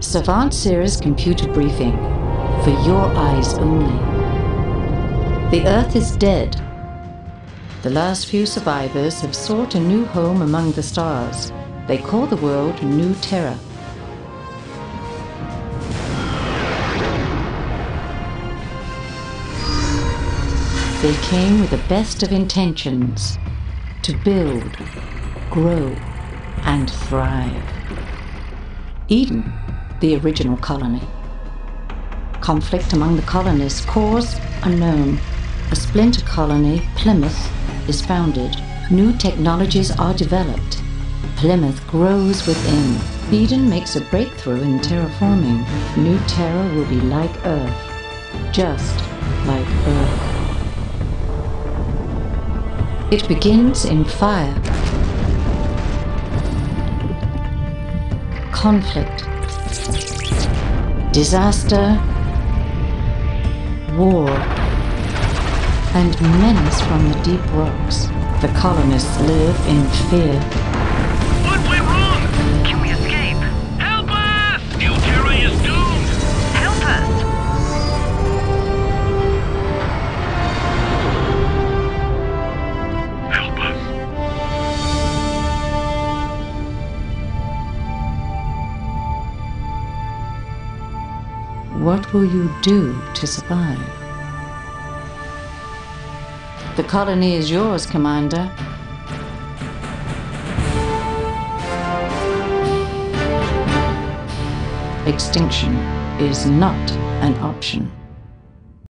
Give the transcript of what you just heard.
Savant Series Computer Briefing. For your eyes only. The Earth is dead. The last few survivors have sought a new home among the stars. They call the world New Terra. They came with the best of intentions to build, grow, and thrive. Eden, the original colony. Conflict among the colonists, cause unknown. A splinter colony, Plymouth, is founded. New technologies are developed. Plymouth grows within. Eden makes a breakthrough in terraforming. New Terra will be like Earth, just like Earth. It begins in fire. Conflict. Disaster. War. And menace from the deep rocks. The colonists live in fear. What will you do to survive? The colony is yours, Commander. Extinction is not an option.